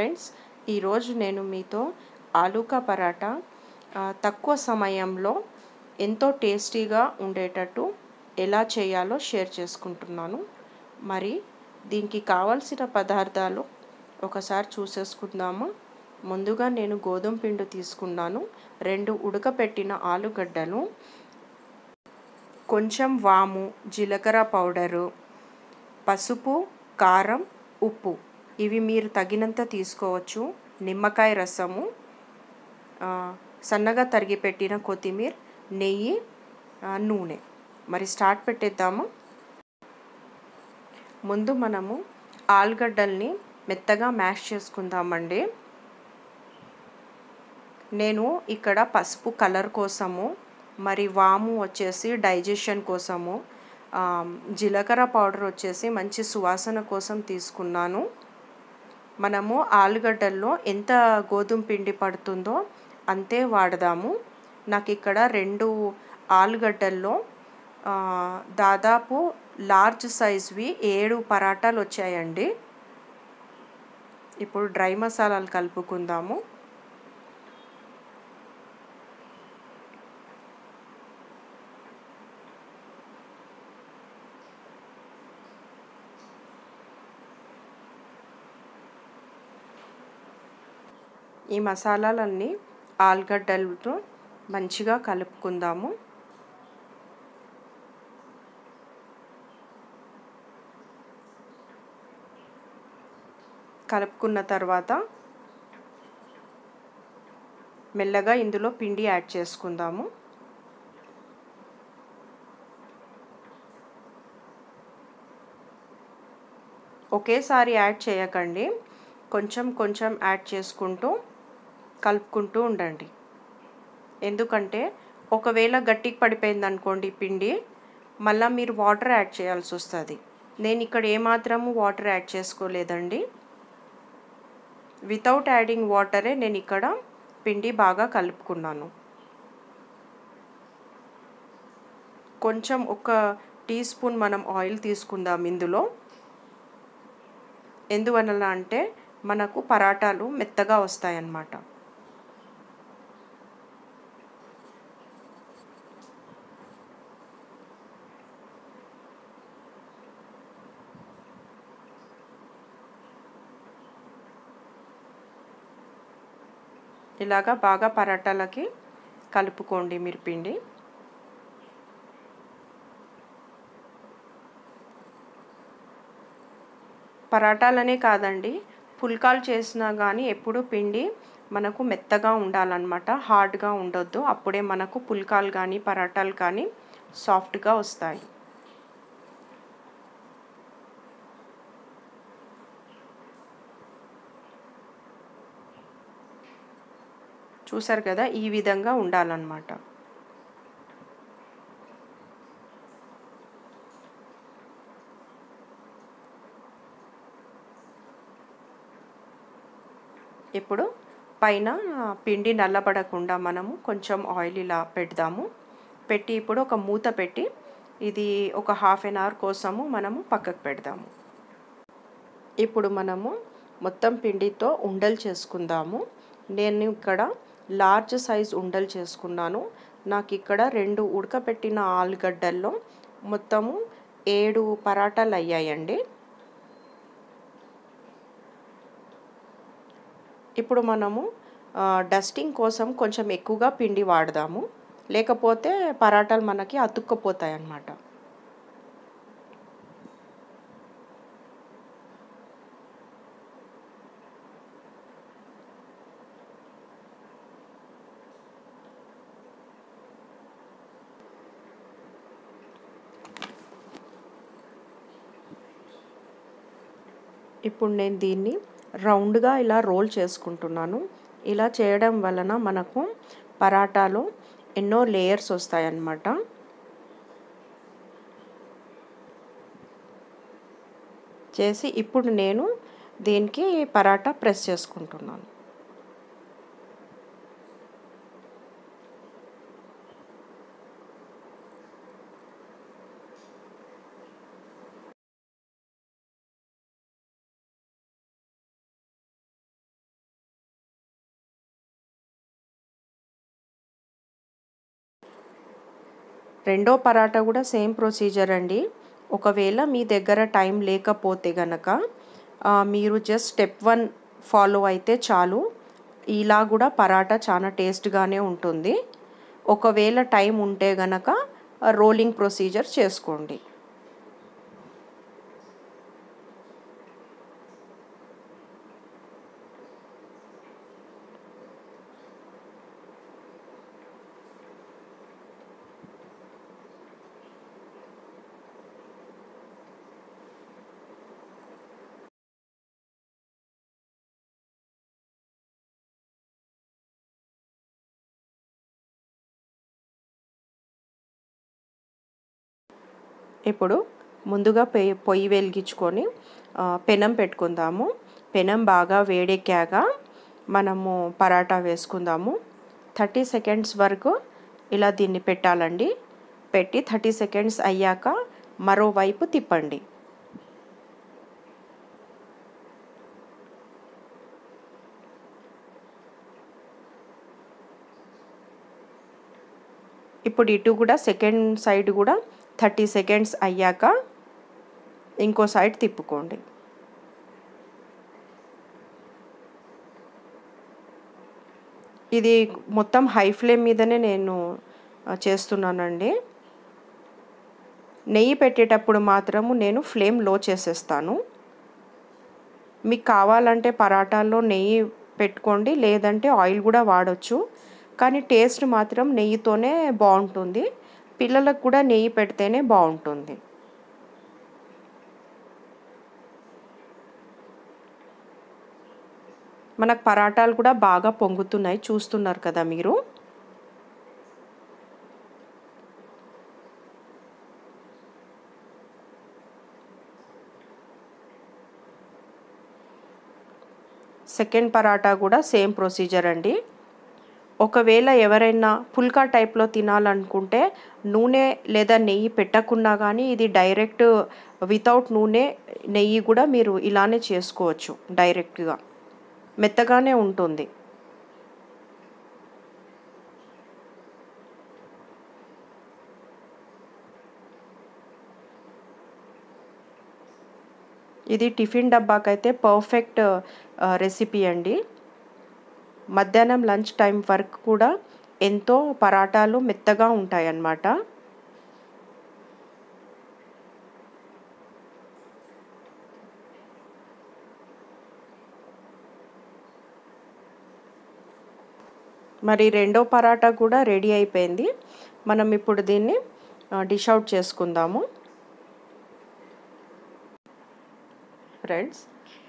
Friends ఈరోజు నేను మీతో ఆలూకా పరాటా తక్కువ సమయంలో ఎంతో టేస్టీగా ఉండేటట్టు ఎలా చేయాలో షేర్ చేసుకుంటున్నాను. మరి దీనికి కావలసిన పదార్థాలు ఒకసారి చూసేసుకుందాము? ముందుగా నేను గోధుమ పిండి తీసుకున్నాను. రెండు ఉడకపెట్టిన ఆలుగడ్డలు కొంచెం వాము జీలకర్ర పౌడరు పసుపు కారం ఉప్పు. ఇవి మీరు తగినంత తీసుకోవచ్చు. నిమ్మకాయ రసము సన్నగా తరిగి పెట్టిన కొత్తిమీర నెయ్యి నూనె. మరి స్టార్ట్ పెట్టేద్దాము. ముందు మనము ఆలుగడ్డల్ని మెత్తగా మ్యాష్ చేసుకుందామండి. నేను ఇక్కడ పసుపు కలర్ కోసము మరి వాము వచ్చేసి డైజెషన్ కోసము జీలకర్ర పౌడర్ వచ్చేసి మంచి సువాసన కోసం తీసుకున్నాను. మనము ఆలుగడ్డల్లో ఎంత గోధుమ పిండి పడుతుందో అంతే వాడదాము. నాకు ఇక్కడ రెండు ఆలుగడ్డల్లో దాదాపు లార్జ్ సైజ్వి ఏడు పరాటాలు వచ్చాయండి ఇప్పుడు డ్రై మసాలాలు కలుపుకుందాము. ఈ మసాలాలన్నీ ఆలుగడ్డలతో మంచిగా కలుపుకుందాము. కలుపుకున్న తర్వాత మెల్లగా ఇందులో పిండి యాడ్ చేసుకుందాము. ఒకేసారి యాడ్ చేయకండి. కొంచెం కొంచెం యాడ్ చేసుకుంటూ కలుపుకుంటూ ఉండండి. ఎందుకంటే ఒకవేళ గట్టికి పడిపోయింది అనుకోండి పిండి మళ్ళీ మీరు వాటర్ యాడ్ చేయాల్సి వస్తుంది. నేను ఇక్కడ ఏమాత్రము వాటర్ యాడ్ చేసుకోలేదండి. వితౌట్ యాడింగ్ వాటరే నేను ఇక్కడ పిండి బాగా కలుపుకున్నాను. కొంచెం ఒక టీ స్పూన్ మనం ఆయిల్ తీసుకుందాం ఇందులో. ఎందువలన అంటే మనకు పరాటాలు మెత్తగా వస్తాయన్నమాట. ఇలాగా బాగా పరాటాలకి కలుపుకోండి మీరు పిండి. పరాటాలనే కాదండి పుల్కాలు చేసినా కానీ ఎప్పుడు పిండి మనకు మెత్తగా ఉండాలన్నమాట హార్డ్గా ఉండొద్దు. అప్పుడే మనకు పుల్కాలు కానీ పరాటాలు కానీ సాఫ్ట్గా వస్తాయి. చూసారు కదా ఈ విధంగా ఉండాలన్నమాట. ఇప్పుడు పైన పిండి నల్లబడకుండా మనము కొంచెం ఆయిల్ ఇలా పెడదాము. పెట్టి ఇప్పుడు ఒక మూత పెట్టి ఇది ఒక హాఫ్ అన్ అవర్ కోసము మనము పక్కకు పెడదాము. ఇప్పుడు మనము మొత్తం పిండితో ఉండలు చేసుకుందాము. నేను ఇక్కడ లార్జ్ సైజ్ ఉండలు చేసుకున్నాను. నాకు ఇక్కడ రెండు ఉడకపెట్టిన ఆలుగడ్డల్లో మొత్తము ఏడు పరాటాలు అయ్యాయండి. ఇప్పుడు మనము డస్టింగ్ కోసం కొంచెం ఎక్కువగా పిండి వాడదాము. లేకపోతే పరాటాలు మనకి అతుక్కపోతాయి అన్నమాట ఇప్పుడు నేను దీన్ని రౌండ్గా ఇలా రోల్ చేసుకుంటున్నాను. ఇలా చేయడం వలన మనకు పరాటాలో ఎన్నో లేయర్స్ వస్తాయన్నమాట. చేసి ఇప్పుడు నేను దీనికి పరాటా ప్రెస్ చేసుకుంటున్నాను. రెండో పరాటా కూడా సేమ్ ప్రొసీజర్ అండి. ఒకవేళ మీ దగ్గర టైం లేకపోతే గనక మీరు జస్ట్ స్టెప్ వన్ ఫాలో అయితే చాలు. ఇలా కూడా పరాటా చాలా టేస్ట్గానే ఉంటుంది. ఒకవేళ టైం ఉంటే గనక రోలింగ్ ప్రొసీజర్ చేసుకోండి. ఇప్పుడు ముందుగా పొయ్యి పొయ్యి వెలిగించుకొని పెనం పెట్టుకుందాము. పెనం బాగా వేడెక్కాక మనము పరాటా వేసుకుందాము. థర్టీ సెకండ్స్ వరకు ఇలా దీన్ని పెట్టాలండి. పెట్టి థర్టీ సెకండ్స్ అయ్యాక మరోవైపు తిప్పండి. ఇప్పుడు ఇటు కూడా సెకండ్ సైడ్ కూడా థర్టీ సెకండ్స్ అయ్యాక ఇంకో సైడ్ తిప్పుకోండి. ఇది మొత్తం హై ఫ్లేమ్ మీదనే నేను చేస్తున్నానండి. నెయ్యి పెట్టేటప్పుడు మాత్రము నేను ఫ్లేమ్లో చేసేస్తాను. మీకు కావాలంటే పరాటాల్లో నెయ్యి పెట్టుకోండి లేదంటే ఆయిల్ కూడా వాడచ్చు. కానీ టేస్ట్ మాత్రం నెయ్యితోనే బాగుంటుంది. పిల్లలకు కూడా నెయ్యి పెడితేనే బాగుంటుంది. మనకు పరాటాలు కూడా బాగా పొంగుతున్నాయి చూస్తున్నారు కదా మీరు. సెకండ్ పరాటా కూడా సేమ్ ప్రొసీజర్ అండి. ఒకవేళ ఎవరైనా పుల్కా టైప్లో తినాలనుకుంటే నూనె లేదా నెయ్యి పెట్టకుండా కానీ ఇది డైరెక్ట్ వితౌట్ నూనె నెయ్యి కూడా మీరు ఇలానే చేసుకోవచ్చు డైరెక్ట్గా. మెత్తగానే ఉంటుంది. ఇది టిఫిన్ డబ్బాకైతే పర్ఫెక్ట్ రెసిపీ అండి. మధ్యాహ్నం లంచ్ టైం వరకు కూడా ఎంతో పరాటాలు మెత్తగా ఉంటాయి అన్నమాట మరి రెండో పరాటా కూడా రెడీ అయిపోయింది. మనం ఇప్పుడు దీన్ని డిష్ అవుట్ చేసుకుందాము. ఫ్రెండ్స్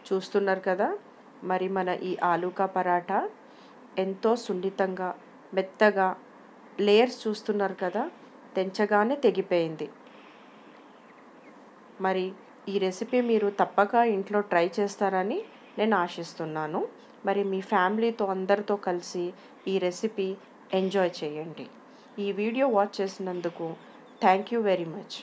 చూస్తున్నారు కదా? మరి మన ఈ ఆలూకా పరాటా ఎంతో సున్నితంగా మెత్తగా లేయర్స్ చూస్తున్నారు కదా తెంచగానే తెగిపోయింది. మరి ఈ రెసిపీ మీరు తప్పక ఇంట్లో ట్రై చేస్తారని నేను ఆశిస్తున్నాను. మరి మీ ఫ్యామిలీతో అందరితో కలిసి ఈ రెసిపీ ఎంజాయ్ చేయండి. ఈ వీడియో వాచ్ చేసినందుకు థ్యాంక్ యూ వెరీ మచ్.